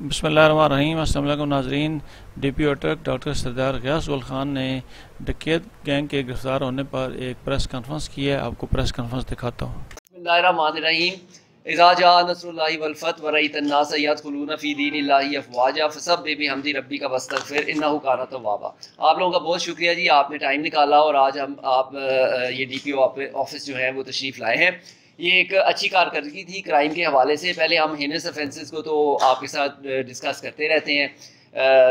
بسم اللہ الرحمن الرحیم، السلام علیکم ناظرین۔ ڈی پی اوٹرک ڈاکٹر سردار غیاس گل خان نے ڈکیت گینگ کے گرفتار ہونے پر ایک پریس کانفرنس کی ہے۔ آپ کو پریس کانفرنس دکھاتا ہوں۔ بسم اللہ الرحمن الرحیم۔ اذا جاء نصر اللہ والفتح ورأيت الناس يدخلون في دین اللہ افواجا، فسبح بحمد ربک واستغفر انه کان توابا۔ آپ لوگوں کا بہت شکریہ جی آپ نے ٹائم نکالا اور آج ہم آپ، یہ ڈی پی او آفس جو ہے وہ تشریف لائے ہیں۔ یہ ایک اچھی کارکردگی تھی کرائم کے حوالے سے۔ پہلے ہم ہینس افینسز کو تو آپ کے ساتھ ڈسکس کرتے رہتے ہیں۔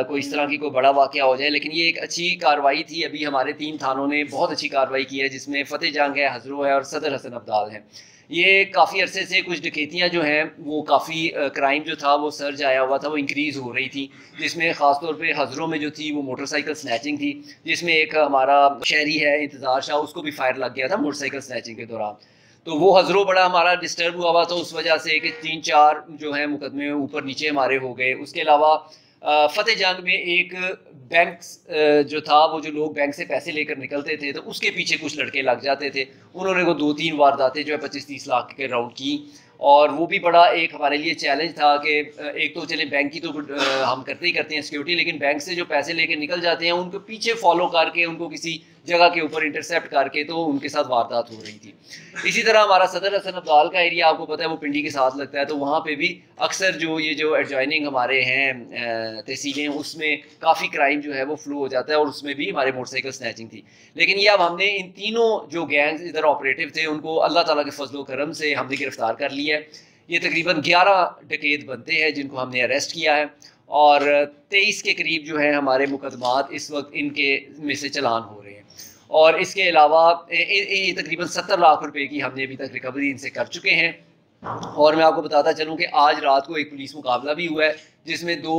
کوئی اس طرح کی کوئی بڑا واقعہ ہو جائے، لیکن یہ ایک اچھی کاروائی تھی۔ ابھی ہمارے تین تھانوں نے بہت اچھی کاروائی کی ہے، جس میں فتح جنگ ہے، حضرو ہے اور صدر حسن عبدال ہیں۔ یہ کافی عرصے سے کچھ ڈکیتیاں جو ہیں، وہ کافی کرائم جو تھا، وہ سرج آیا ہوا تھا، وہ انکریز ہو رہی تھی۔ جس میں خاص طور پہ حضروں میں جو تھی، وہ موٹر سائیکل سنیچنگ تھی، جس میں ایک ہمارا شہری ہے، انتظار شاہ، اس کو بھی فائر لگ گیا تھا موٹر سائیکل سنیچنگ کے دوران۔ تو وہ حضروں بڑا ہمارا ڈسٹرب ہوا ہوا تو اس وجہ سے کہ تین چار جو ہیں مقدمے اوپر نیچے ہمارے ہو گئے۔ اس کے علاوہ فتح جنگ میں ایک بینک جو تھا، وہ جو لوگ بینک سے پیسے لے کر نکلتے تھے تو اس کے پیچھے کچھ لڑکے لگ جاتے تھے۔ انہوں نے وہ دو تین وارداتیں جو ہے پچیس تیس لاکھ کے راؤنڈ کی۔ اور وہ بھی بڑا ایک ہمارے لیے چیلنج تھا کہ ایک تو چلیں بینک کی تو ہم کرتے ہی کرتے ہیں سیکورٹی لیکن بینک سے جو پیسے لے کے نکل جاتے ہیں، ان کو پیچھے فالو کر کے، ان کو کسی جگہ کے اوپر انٹرسیپٹ کر کے تو ان کے ساتھ واردات ہو رہی تھی۔ اسی طرح ہمارا صدر حسن ابدال کا ایریا آپ کو پتہ ہے، وہ پنڈی کے ساتھ لگتا ہے، تو وہاں پہ بھی اکثر جو یہ جو ایڈجوائننگ ہمارے ہیں تحصیلیں، اس میں کافی کرائم جو ہے وہ فلو ہو جاتا ہے اور اس میں بھی ہمارے موٹر سائیکل سنیچنگ تھی۔ لیکن یہ اب ہم نے ان تینوں جو گینگز ادھر آپریٹو تھے، ان کو اللہ تعالیٰ کے فضل و کرم سے ہم نے گرفتار کر لیا ہے۔ یہ تقریباً گیارہ ڈکیت بنتے ہیں جن کو ہم نے اریسٹ کیا ہے۔ اور تیئیس کے قریب جو ہیں ہمارے مقدمات اس وقت ان کے میں سے چلان ہو رہے ہیں۔ اور اس کے علاوہ یہ تقریباً ستر لاکھ روپے کی ہم نے ابھی تک ریکوری ان سے کر چکے ہیں۔ اور میں آپ کو بتاتا چلوں کہ آج رات کو ایک پولیس مقابلہ بھی ہوا ہے۔ جس میں دو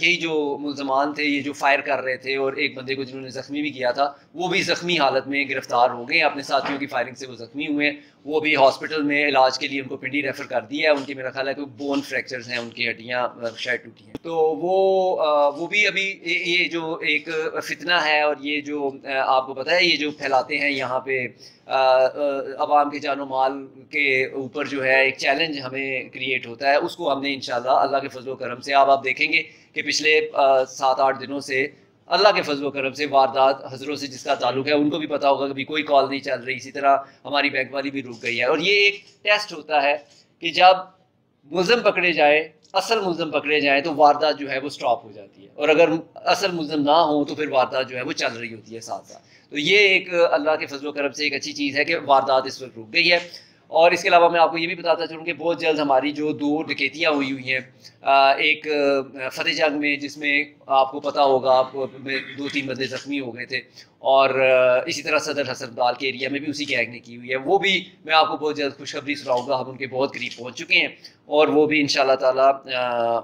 یہی جو ملزمان تھے، یہ جو فائر کر رہے تھے اور ایک بندے کو جنہوں نے زخمی بھی کیا تھا، وہ بھی زخمی حالت میں گرفتار ہو گئے۔ اپنے ساتھیوں کی فائرنگ سے وہ زخمی ہوئے۔ ہیں وہ بھی ہاسپٹل میں علاج کے لیے ان کو پنڈی ریفر کر دیا ہے۔ ان کی میرا خیال ہے کہ بون فریکچرز ہیں، ان کی ہڈیاں شاید ٹوٹی ہیں۔ تو وہ وہ بھی ابھی یہ جو ایک فتنہ ہے اور یہ جو آپ کو پتہ ہے، یہ جو پھیلاتے ہیں یہاں پہ عوام کے جان و مال کے اوپر جو ہے، ایک چیلنج ہمیں کریٹ ہوتا ہے۔ اس کو ہم نے انشاءاللہ اللہ کے فضل و کرم سے اب آپ دیکھیں گے کہ پچھلے سات آٹھ دنوں سے اللہ کے فضل و کرم سے واردات حضروں سے جس کا تعلق ہے، ان کو بھی پتا ہوگا کہ کوئی کال نہیں چل رہی، اسی طرح ہماری بینک والی بھی رک گئی ہے۔ اور یہ ایک ٹیسٹ ہوتا ہے کہ جب ملزم پکڑے جائے اصل ملزم پکڑے جائیں، تو واردات جو ہے وہ سٹاپ ہو جاتی ہے۔ اور اگر اصل ملزم نہ ہوں، تو پھر واردات جو ہے وہ چل رہی ہوتی ہے ساتھ ساتھ۔ تو یہ ایک اللہ کے فضل و کرم سے ایک اچھی چیز ہے کہ واردات اس وقت رک گئی ہے۔ اور اس کے علاوہ میں آپ کو یہ بھی بتاتا چلوں کہ بہت جلد ہماری جو دو ڈکیتیاں ہوئی ہوئی ہیں ایک فتح جنگ میں، جس میں آپ کو پتہ ہوگا، آپ کو دو تین بندے زخمی ہو گئے تھے، اور اسی طرح صدر حسن دال کے ایریا میں بھی اسی گینگ نے کی ہوئی ہے۔ وہ بھی میں آپ کو بہت جلد خوشخبری سناؤں گا، ہم ان کے بہت قریب پہنچ چکے ہیں، اور وہ بھی ان شاء اللہ تعالیٰ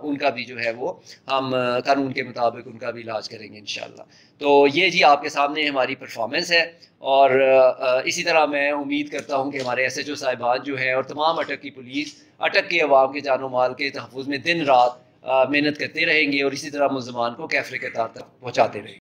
ان کا بھی جو ہے وہ ہم قانون کے مطابق ان کا بھی علاج کریں گے ان شاء اللہ تو یہ جی آپ کے سامنے ہماری پرفارمنس ہے اور اسی طرح میں امید کرتا ہوں کہ ہمارے ایس ایچ او صاحبان جو ہیں اور تمام اٹک کی پولیس، اٹک کے عوام کے جان و مال کے تحفظ میں دن رات محنت کرتے رہیں گے اور اسی طرح ملزمان کو کیفرے کے تار تک پہنچاتے رہیں گے۔